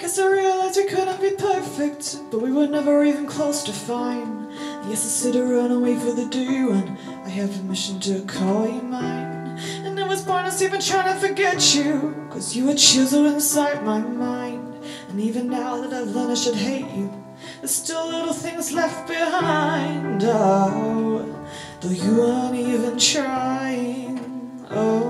Guess I realized we couldn't be perfect, but we were never even close to fine. Yes, I sit around and wait for the day when I have permission to call you mine. And it was pointless even trying to forget you, cause you were chiseled inside my mind. And even now that I've learned I should hate you, there's still little things left behind. Oh, though you weren't even trying. Oh,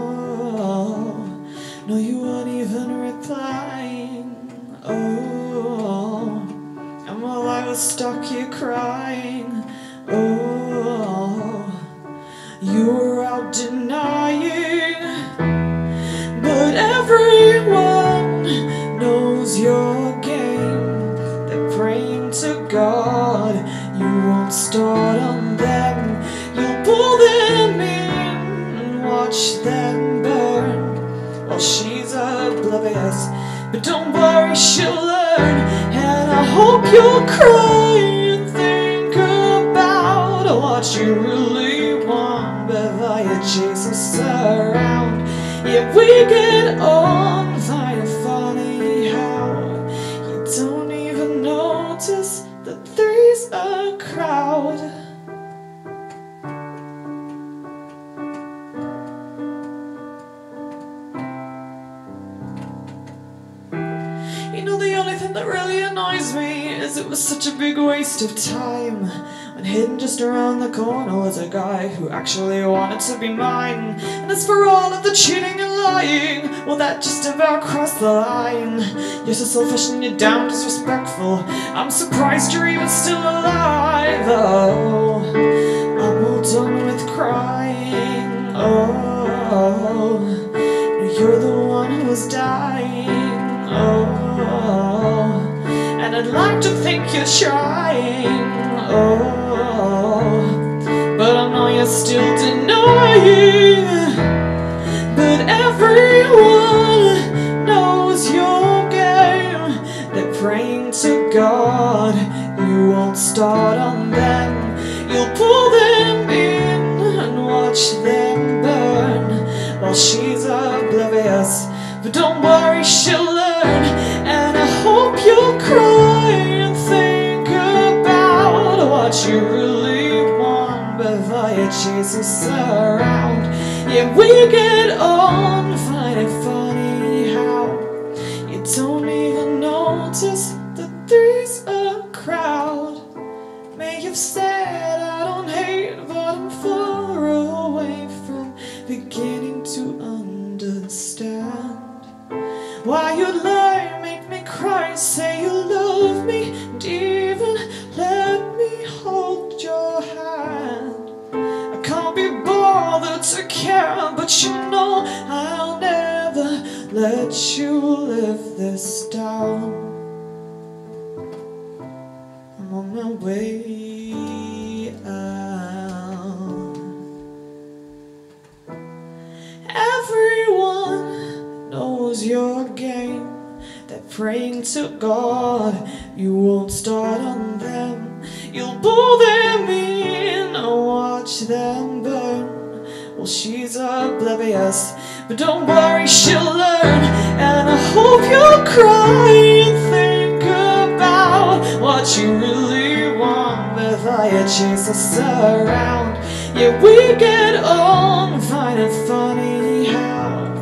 watch them burn. While she's oblivious. But don't worry, she'll learn. And I hope you'll cry and think about what you really want before you chase us around. Yeah, we get on, thing that really annoys me is it was such a big waste of time. When hidden just around the corner was a guy who actually wanted to be mine. And as for all of the cheating and lying, well, that just about crossed the line. You're so selfish and you're damn disrespectful. I'm surprised you're even still alive. Oh, I'm all done with crying. Oh, you're the one who was dying. Oh, and I'd like to think you're trying. Oh, but I know you're still denying. But everyone knows your game. They're praying to God. You won't start on them. You'll pull them in and watch them burn while she's what you really want before you chase us around. Yeah, we get on, find it funny how you don't even notice that three's a crowd. May have said I don't hate, but I'm far away from beginning let you live this down. I'm on my way out. Everyone knows your game. They're praying to God. You won't start on them. You'll pull them in and watch them burn. Well, she's oblivious, but don't worry, she'll learn. And I hope you'll cry and think about what you really want before you chase us around. Yeah, we get on, find it funny how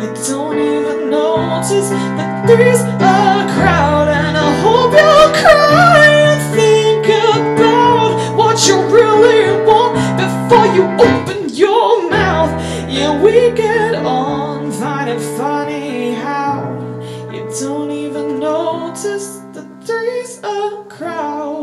you don't even notice that three's a crowd. And I hope you'll cry we get on, find it funny how you don't even notice that three's a crowd.